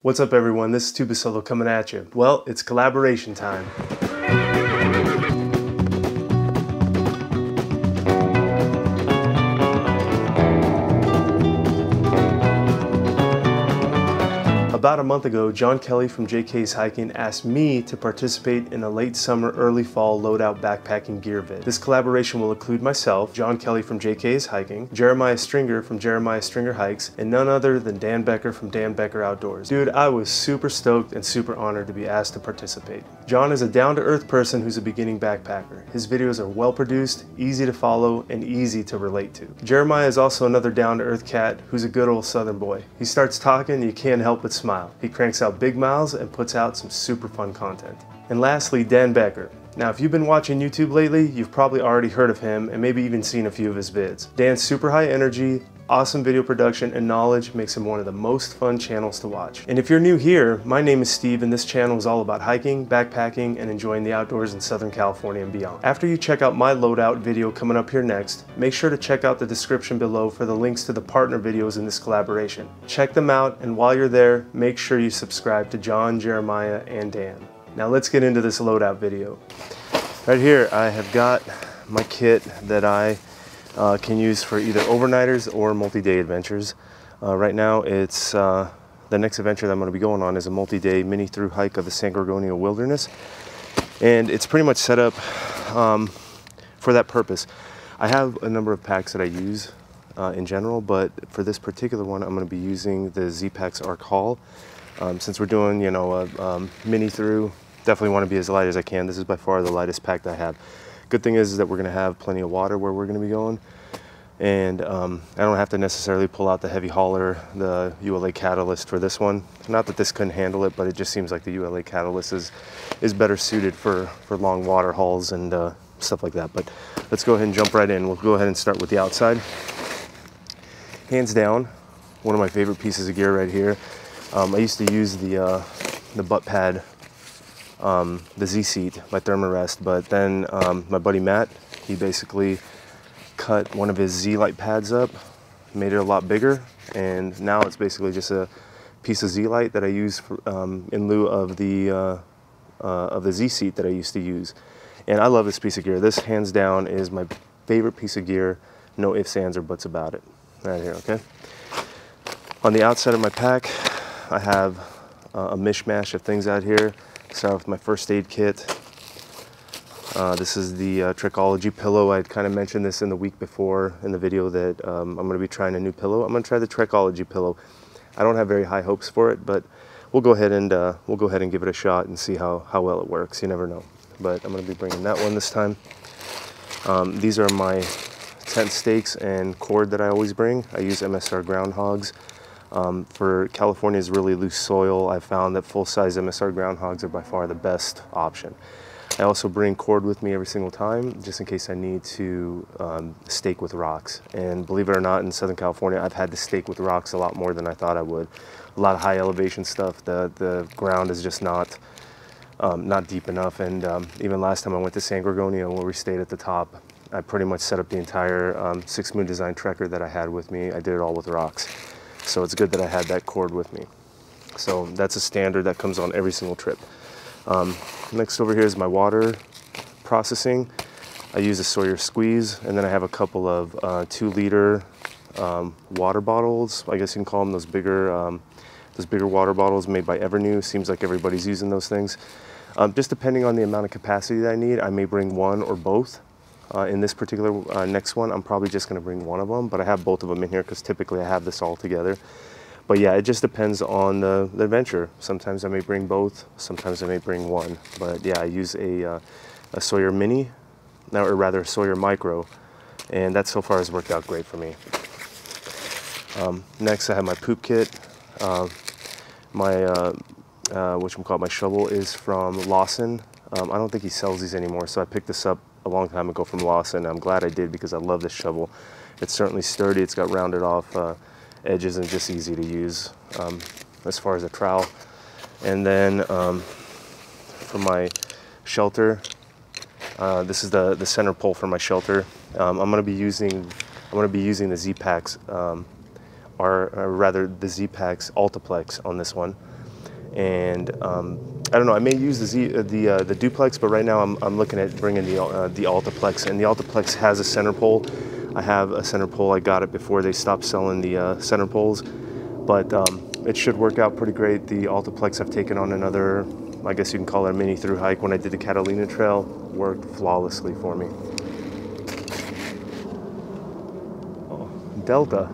What's up everyone, this is Tuba Solo coming at you. Well, it's collaboration time. About a month ago, John Kelly from JK's Hiking asked me to participate in a late summer, early fall loadout backpacking gear vid. This collaboration will include myself, John Kelly from JK's Hiking, Jeremiah Stringer from Jeremiah Stringer Hikes, and none other than Dan Becker from Dan Becker Outdoors. Dude, I was super stoked and super honored to be asked to participate. John is a down-to-earth person who's a beginning backpacker. His videos are well produced, easy to follow, and easy to relate to. Jeremiah is also another down-to-earth cat who's a good old southern boy. He starts talking, you can't help but smile smile. He cranks out big miles and puts out some super fun content. And lastly, Dan Becker. Now, if you've been watching YouTube lately, you've probably already heard of him and maybe even seen a few of his vids. Dan's super high energy, awesome video production, and knowledge makes him one of the most fun channels to watch. And if you're new here, my name is Steve and this channel is all about hiking, backpacking, and enjoying the outdoors in Southern California and beyond. After you check out my loadout video coming up here next, make sure to check out the description below for the links to the partner videos in this collaboration. Check them out, and while you're there, make sure you subscribe to John, Jeremiah, and Dan. Now let's get into this loadout video. Right here, I have got my kit that I uh, can use for either overnighters or multi-day adventures. Uh, right now it's uh, the next adventure that I'm going to be going on is a multi-day mini through hike of the San Gorgonio Wilderness and it's pretty much set up um, for that purpose. I have a number of packs that I use uh, in general but for this particular one I'm going to be using the Z-Packs Arc Haul. Um, since we're doing you know a um, mini through definitely want to be as light as I can. This is by far the lightest pack that I have. Good thing is, is that we're gonna have plenty of water where we're gonna be going. And um, I don't have to necessarily pull out the heavy hauler, the ULA Catalyst for this one. Not that this couldn't handle it, but it just seems like the ULA Catalyst is, is better suited for, for long water hauls and uh, stuff like that. But let's go ahead and jump right in. We'll go ahead and start with the outside. Hands down, one of my favorite pieces of gear right here. Um, I used to use the, uh, the butt pad um, the Z seat by Thermarest, but then um, my buddy Matt, he basically cut one of his Z light pads up, made it a lot bigger, and now it's basically just a piece of Z light that I use for, um, in lieu of the uh, uh, of the Z seat that I used to use. And I love this piece of gear. This hands down is my favorite piece of gear. No ifs, ands, or buts about it. Right here, okay? On the outside of my pack, I have uh, a mishmash of things out here. Start with my first aid kit. Uh, this is the uh, Trekology pillow. I kind of mentioned this in the week before in the video that um, I'm going to be trying a new pillow. I'm going to try the Trekology pillow. I don't have very high hopes for it, but we'll go ahead and uh, we'll go ahead and give it a shot and see how, how well it works. You never know. But I'm going to be bringing that one this time. Um, these are my tent stakes and cord that I always bring. I use MSR groundhogs. Um, for California's really loose soil, I found that full-size MSR groundhogs are by far the best option. I also bring cord with me every single time, just in case I need to um, stake with rocks. And believe it or not, in Southern California, I've had to stake with rocks a lot more than I thought I would. A lot of high elevation stuff, the, the ground is just not, um, not deep enough. And um, even last time I went to San Gorgonio, where we stayed at the top, I pretty much set up the entire um, Six Moon Design Trekker that I had with me. I did it all with rocks. So it's good that I had that cord with me. So that's a standard that comes on every single trip. Um, next over here is my water processing. I use a Sawyer squeeze and then I have a couple of uh, two liter um, water bottles. I guess you can call them those bigger, um, those bigger water bottles made by Evernew. Seems like everybody's using those things. Um, just depending on the amount of capacity that I need, I may bring one or both. Uh, in this particular uh, next one, I'm probably just going to bring one of them, but I have both of them in here because typically I have this all together. But yeah, it just depends on the, the, adventure. Sometimes I may bring both, sometimes I may bring one. But yeah, I use a, uh, a Sawyer Mini, now, or rather Sawyer Micro, and that so far has worked out great for me. Um, next, I have my poop kit. Uh, my, uh, uh, which I'm called my shovel, is from Lawson. Um, I don't think he sells these anymore, so I picked this up a long time ago from Lawson. I'm glad I did because I love this shovel. It's certainly sturdy. It's got rounded off uh, edges and just easy to use um, as far as a trowel. And then um, for my shelter, uh, this is the, the center pole for my shelter. Um, I'm going to be using I'm going to be using the Z-Packs, um, or, or, rather the Z-Packs Altaplex on this one. And um, I don't know. I may use the Z, uh, the uh, the duplex, but right now I'm, I'm looking at bringing the uh, the Altaplex, and the Altaplex has a center pole. I have a center pole. I got it before they stopped selling the uh, center poles, but um, it should work out pretty great. The Altaplex I've taken on another, I guess you can call it a mini through hike. When I did the Catalina Trail, worked flawlessly for me. Oh, Delta.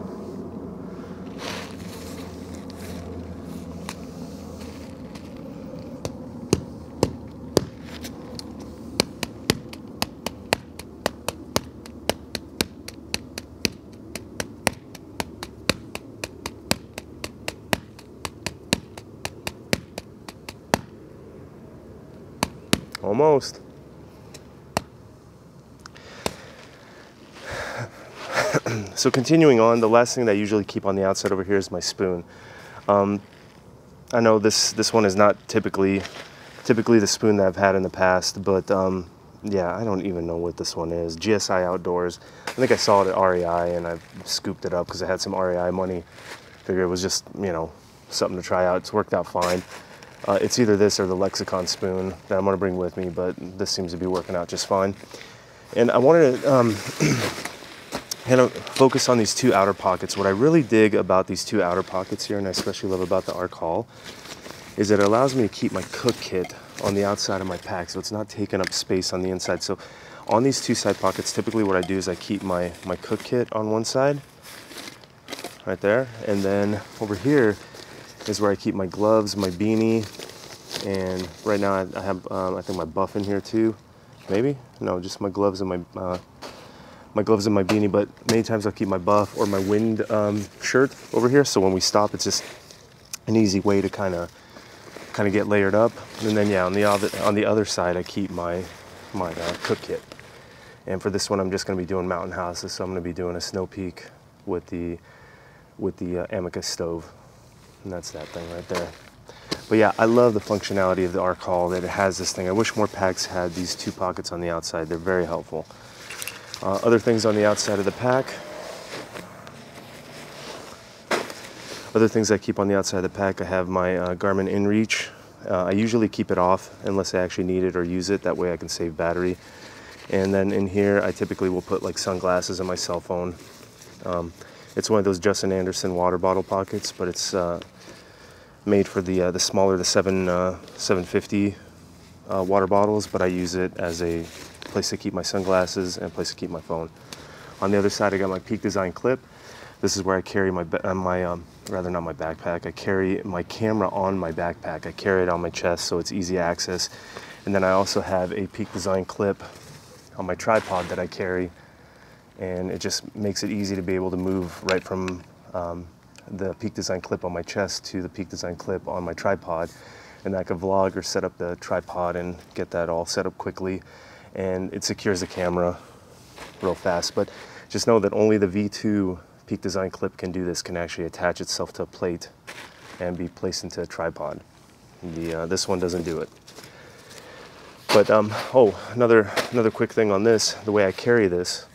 Almost. so continuing on, the last thing that I usually keep on the outside over here is my spoon. Um, I know this this one is not typically typically the spoon that I've had in the past, but um, yeah, I don't even know what this one is. GSI Outdoors. I think I saw it at REI and I scooped it up because I had some REI money. Figured it was just you know something to try out. It's worked out fine. Uh, it's either this or the Lexicon spoon that I'm to bring with me, but this seems to be working out just fine. And I wanted to um, kind of focus on these two outer pockets. What I really dig about these two outer pockets here, and I especially love about the Arc Haul, is that it allows me to keep my cook kit on the outside of my pack, so it's not taking up space on the inside. So on these two side pockets, typically what I do is I keep my, my cook kit on one side, right there, and then over here, is where I keep my gloves, my beanie, and right now I, I have um, I think my buff in here too, maybe no, just my gloves and my uh, my gloves and my beanie. But many times I'll keep my buff or my wind um, shirt over here, so when we stop, it's just an easy way to kind of kind of get layered up. And then yeah, on the other on the other side, I keep my my uh, cook kit. And for this one, I'm just going to be doing mountain houses, so I'm going to be doing a snow peak with the with the uh, Amicus stove. And that's that thing right there. But yeah, I love the functionality of the Arc Haul that it has this thing. I wish more packs had these two pockets on the outside. They're very helpful. Uh, other things on the outside of the pack. Other things I keep on the outside of the pack, I have my uh, Garmin InReach. Uh, I usually keep it off unless I actually need it or use it. That way I can save battery. And then in here, I typically will put like sunglasses and my cell phone. Um, it's one of those Justin Anderson water bottle pockets, but it's uh, made for the uh, the smaller, the seven uh, 750 uh, water bottles, but I use it as a place to keep my sunglasses and a place to keep my phone. On the other side, I got my Peak Design clip. This is where I carry my uh, my um, rather not my backpack. I carry my camera on my backpack. I carry it on my chest so it's easy access. And then I also have a Peak Design clip on my tripod that I carry, and it just makes it easy to be able to move right from um, the Peak Design clip on my chest to the Peak Design clip on my tripod. And I can vlog or set up the tripod and get that all set up quickly. And it secures the camera real fast. But just know that only the V2 Peak Design clip can do this, can actually attach itself to a plate and be placed into a tripod. The, uh, this one doesn't do it. But, um, oh, another, another quick thing on this, the way I carry this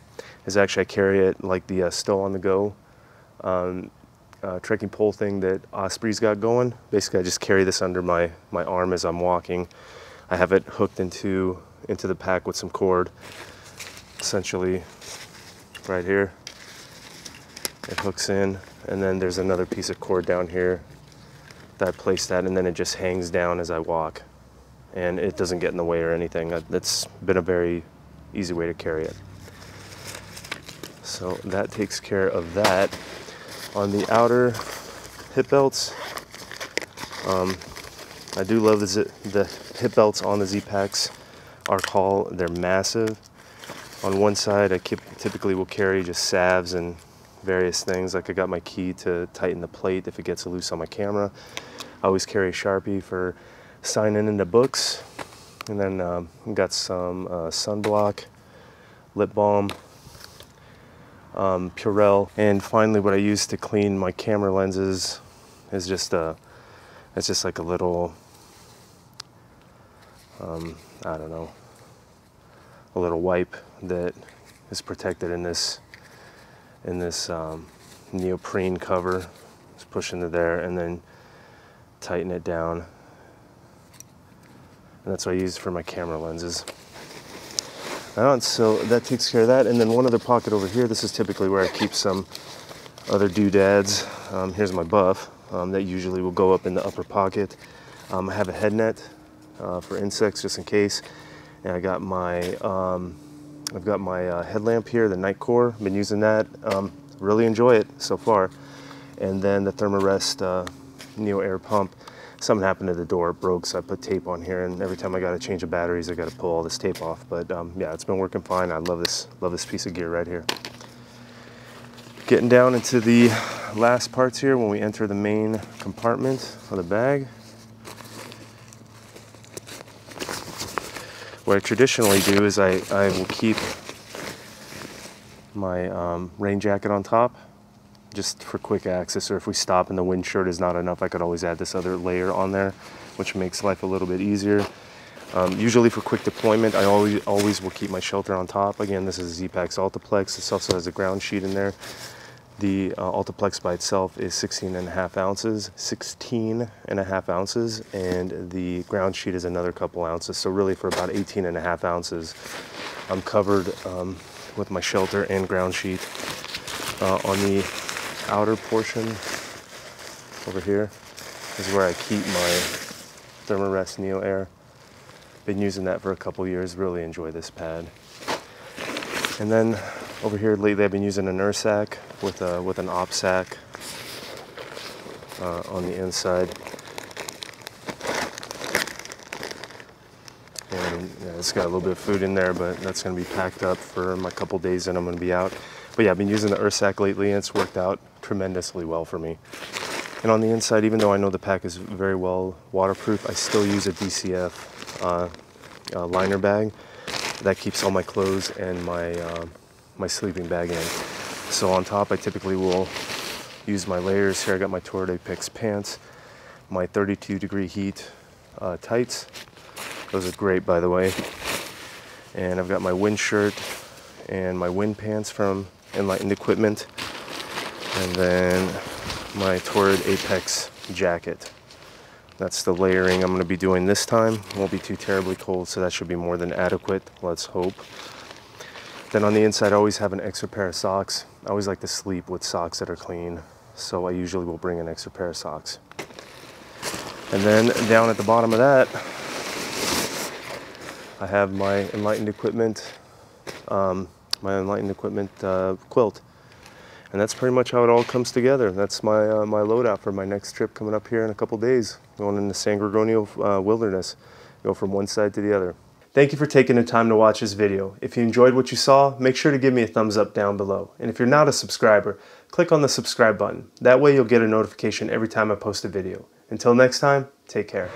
is actually I carry it like the uh, on the Go um, uh, trekking pole thing that Osprey's got going. Basically, I just carry this under my, my arm as I'm walking. I have it hooked into, into the pack with some cord, essentially right here. It hooks in, and then there's another piece of cord down here that I place that, and then it just hangs down as I walk. And it doesn't get in the way or anything. That's been a very easy way to carry it. So that takes care of that on the outer hip belts. Um, I do love the, the hip belts on the Z-Packs Arc Haul. They're massive. On one side, I typically will carry just salves and various things. Like I got my key to tighten the plate if it gets loose on my camera. I always carry a Sharpie for signing into books. And then um, got some uh, sunblock, lip balm, um, Purell. And finally, what I use to clean my camera lenses is just a, it's just like a little, um, I don't know, a little wipe that is protected in this, in this um, neoprene cover. Just push into there and then tighten it down. And that's what I use for my camera lenses. So that takes care of that. And then one other pocket over here, this is typically where I keep some other doodads. Um, here's my buff um, that usually will go up in the upper pocket. Um, I have a head net uh, for insects just in case. And I got my, um, I've got my uh, headlamp here, the Nitecore. Been using that. Um, really enjoy it so far. And then the Thermarest uh, Neo Air pump. Something happened to the door, it broke, so I put tape on here. And every time I got to change the batteries, I got to pull all this tape off. But um, yeah, it's been working fine. I love this, love this piece of gear right here. Getting down into the last parts here when we enter the main compartment of the bag. What I traditionally do is I, I will keep my um, rain jacket on top just for quick access or if we stop and the wind shirt is not enough I could always add this other layer on there which makes life a little bit easier. Um, usually for quick deployment I always, always will keep my shelter on top. Again this is Zpacks Altaplex. This also has a ground sheet in there. The uh, Altaplex by itself is 16 and a half ounces, 16 and a half ounces, and the ground sheet is another couple ounces. So really for about 18 and a half ounces, I'm covered um, with my shelter and ground sheet. Uh, on the outer portion over here is where I keep my Thermarest Neo Air. Been using that for a couple years, really enjoy this pad. And then over here lately I've been using a Nursac with, a, with an OPSak uh, on the inside. And yeah, it's got a little bit of food in there, but that's going to be packed up for my couple days and I'm going to be out. But yeah, I've been using the Ursack lately and it's worked out tremendously well for me. And on the inside, even though I know the pack is very well waterproof, I still use a DCF uh, uh, liner bag that keeps all my clothes and my uh, my sleeping bag in. So on top, I typically will use my layers. Here I got my Torrid Apex pants, my 32 degree heat uh, tights. Those are great, by the way. And I've got my wind shirt and my wind pants from Enlightened Equipment. And then my Torrid Apex jacket. That's the layering I'm going to be doing this time. Won't be too terribly cold, so that should be more than adequate. Let's hope. Then on the inside, I always have an extra pair of socks. I always like to sleep with socks that are clean, so I usually will bring an extra pair of socks. And then down at the bottom of that, I have my Enlightened Equipment, um, my Enlightened Equipment uh, quilt. And that's pretty much how it all comes together. That's my, uh, my loadout for my next trip coming up here in a couple days, going in the San Gorgonio uh, wilderness, go from one side to the other. Thank you for taking the time to watch this video. If you enjoyed what you saw, make sure to give me a thumbs up down below. And if you're not a subscriber, click on the subscribe button. That way you'll get a notification every time I post a video. Until next time, take care.